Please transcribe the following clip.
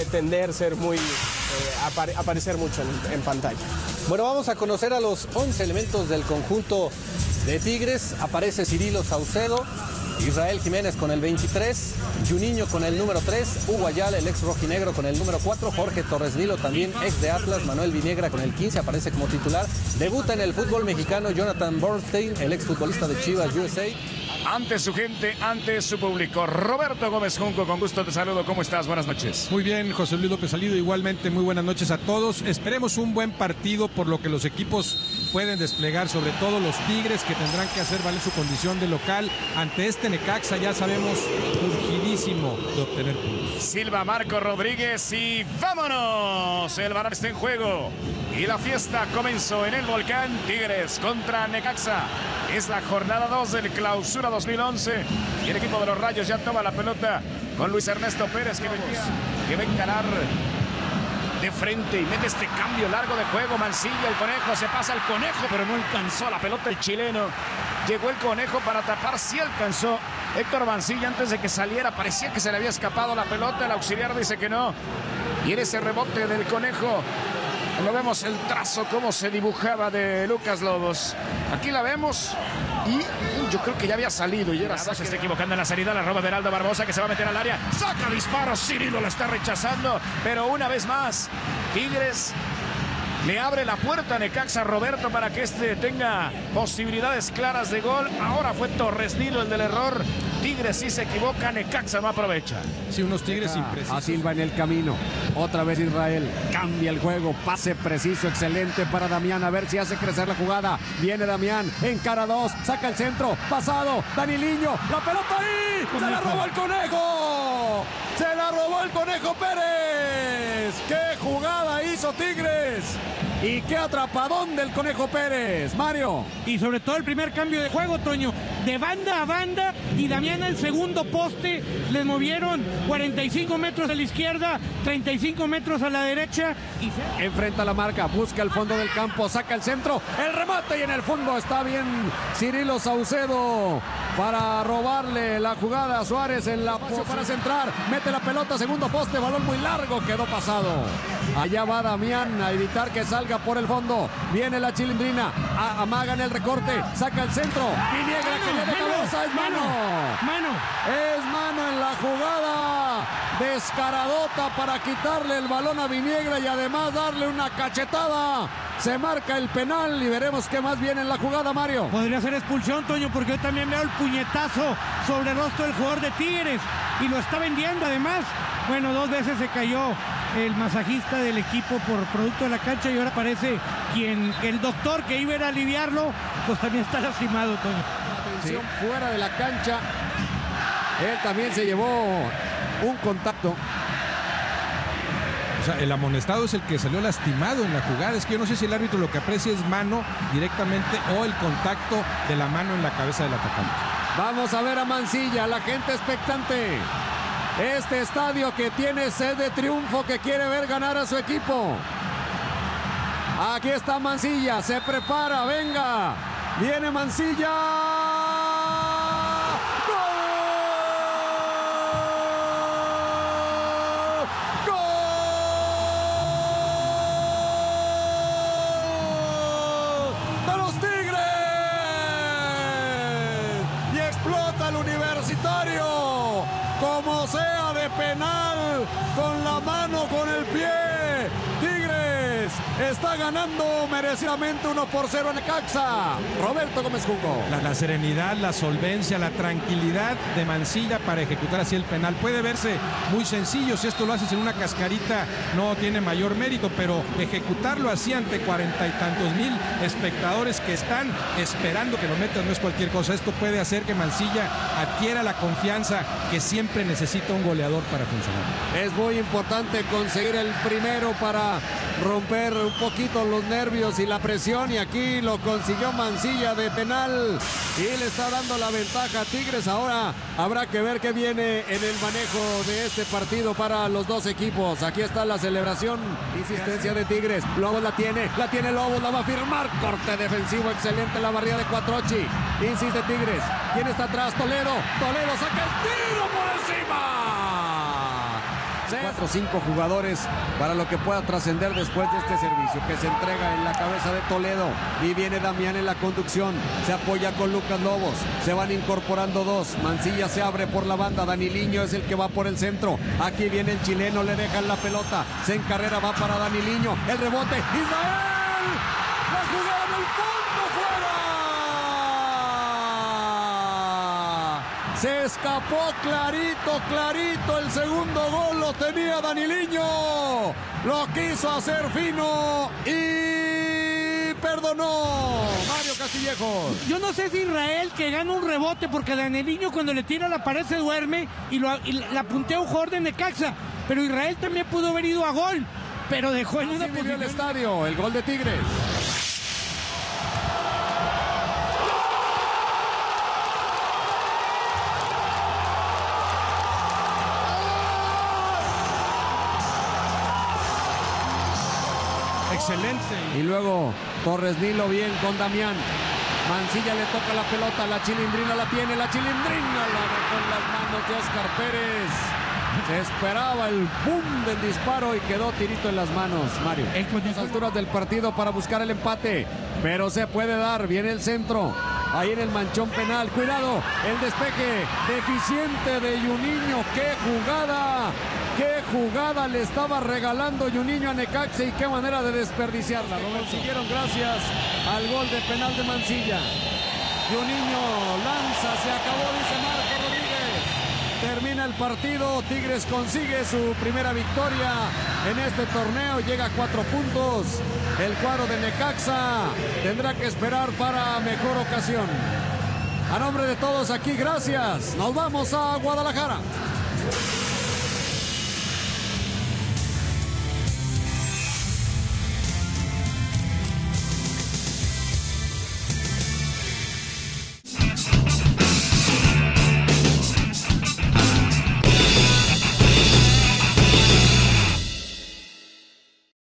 pretender ser muy, eh, aparecer mucho en, pantalla. Bueno, vamos a conocer a los 11 elementos del conjunto de Tigres. Aparece Cirilo Saucedo, Israel Jiménez con el 23, Juninho con el número 3, Hugo Ayala, el ex rojinegro con el número 4, Jorge Torres Nilo también ex de Atlas, Manuel Viniegra con el 15 aparece como titular. Debuta en el fútbol mexicano Jonathan Bernstein, el ex futbolista de Chivas USA. Ante su gente, ante su público. Roberto Gómez Junco, con gusto te saludo. ¿Cómo estás? Buenas noches. Muy bien, José Luis López Salido. Igualmente, muy buenas noches a todos. Esperemos un buen partido por lo que los equipos pueden desplegar, sobre todo los Tigres que tendrán que hacer valer su condición de local ante este Necaxa, ya sabemos, urgidísimo de obtener puntos. Silva Marco Rodríguez y vámonos. El balón está en juego y la fiesta comenzó en el volcán Tigres contra Necaxa. Es la jornada 2 del clausura 2011 y el equipo de los Rayos ya toma la pelota con Luis Ernesto Pérez que, venía, que va a encarar de frente y mete este cambio largo de juego. Mancilla, el conejo, se pasa el conejo, pero no alcanzó la pelota el chileno. Llegó el conejo para tapar, sí alcanzó. Héctor Mancilla antes de que saliera, parecía que se le había escapado la pelota. El auxiliar dice que no. Y en ese rebote del conejo, lo vemos el trazo, cómo se dibujaba de Lucas Lobos. Aquí la vemos y yo creo que ya había salido y era Se está equivocando en la salida, la roba Beraldo Barbosa que se va a meter al área. Saca disparo, Cirilo la está rechazando, pero una vez más, Tigres le abre la puerta a Necaxa Roberto para que este tenga posibilidades claras de gol. Ahora fue Torres Nilo el del error. Tigres sí se equivoca, Necaxa no aprovecha. Sí, unos Tigres imprecisos. A Silva en el camino. Otra vez Israel. Cambia el juego. Pase preciso, excelente para Damián. A ver si hace crecer la jugada. Viene Damián. En cara 2. Saca el centro. Pasado. Daniliño. La pelota ahí. Se la robó el conejo. Se la robó el conejo Pérez. ¡Qué jugada hizo Tigres! Y qué atrapadón del Conejo Pérez, Mario. Y sobre todo el primer cambio de juego, Toño, de banda a banda y Damián al segundo poste, les movieron 45 metros a la izquierda, 35 metros a la derecha y se... enfrenta la marca, busca el fondo del campo, saca el centro, el remate y en el fondo está bien Cirilo Saucedo para robarle la jugada a Suárez en la posición para centrar, mete la pelota, segundo poste, balón muy largo, quedó pasado. Allá va Damián a evitar que salga por el fondo. Viene la chilindrina. amaga en el recorte. Saca el centro. Viniegra que le de cabeza. Es mano. Mano. Es mano en la jugada. Descaradota para quitarle el balón a Viniegra y además darle una cachetada. Se marca el penal y veremos qué más viene en la jugada, Mario. Podría ser expulsión, Toño, porque hoy también veo el puñetazo sobre el rostro del jugador de Tigres y lo está vendiendo además. Bueno, dos veces se cayó el masajista del equipo por producto de la cancha y ahora parece quien el doctor que iba a aliviarlo, pues también está lastimado fuera de la cancha. Él también se llevó un contacto. O sea, el amonestado es el que salió lastimado en la jugada. Es que yo no sé si el árbitro lo que aprecia es mano directamente o el contacto de la mano en la cabeza del atacante. Vamos a ver a Mancilla, la gente expectante. Este estadio que tiene sed de triunfo, que quiere ver ganar a su equipo. Aquí está Mancilla, se prepara, venga. Viene Mancilla. Como sea de penal, con la mano, con el pie. Está ganando merecidamente 1 por 0 en Caxa. Roberto Gómez Junco. La, la, serenidad, la solvencia, la tranquilidad de Mancilla para ejecutar así el penal. Puede verse muy sencillo, si esto lo haces en una cascarita no tiene mayor mérito, pero ejecutarlo así ante cuarenta y tantos mil espectadores que están esperando que lo metan no es cualquier cosa. Esto puede hacer que Mancilla adquiera la confianza que siempre necesita un goleador para funcionar. Es muy importante conseguir el primero para romper un poquito los nervios y la presión y aquí lo consiguió Mancilla de penal y le está dando la ventaja a Tigres. Ahora habrá que ver qué viene en el manejo de este partido para los dos equipos. Aquí está la celebración, insistencia de Tigres. Lobos la tiene, la tiene Lobos, la va a firmar. Corte defensivo excelente la barrida de Cuatrochi. Insiste Tigres. ¿Quién está atrás? Toledo. Toledo saca el tiro por encima. Cuatro o cinco jugadores para lo que pueda trascender después de este servicio que se entrega en la cabeza de Toledo. Y viene Damián en la conducción. Se apoya con Lucas Lobos. Se van incorporando dos. Mancilla se abre por la banda. Daniliño es el que va por el centro. Aquí viene el chileno le dejan la pelota. Se encarrera va para Daniliño el rebote. Israel. La jugada fondo fuera se escapó clarito, clarito. El segundo gol lo tenía Daniliño. Lo quiso hacer fino y perdonó Mario Castillejos. Yo no sé si Israel que gana un rebote porque Daniliño cuando le tira la pared se duerme y, lo, y la puntea un jugador de Necaxa. Pero Israel también pudo haber ido a gol, pero dejó en una Así el posición. estadio, el gol de Tigres. Excelente. Y luego Torres Nilo bien con Damián. Mancilla le toca la pelota, la chilindrina la tiene, la chilindrina la dejó en las manos de Oscar Pérez. Se esperaba el boom del disparo y quedó tirito en las manos, Mario. A las alturas del partido para buscar el empate, pero se puede dar, viene el centro. Ahí en el manchón penal, cuidado, el despeje deficiente de Juninho, qué jugada, qué jugada le estaba regalando Juninho a Necaxa y qué manera de desperdiciarla. Lo consiguieron gracias al gol de penal de Mancilla. Juninho lanza, se acabó, dice Marco. Termina el partido, Tigres consigue su primera victoria en este torneo, llega a cuatro puntos. El cuadro de Necaxa tendrá que esperar para mejor ocasión. A nombre de todos aquí, gracias. Nos vamos a Guadalajara.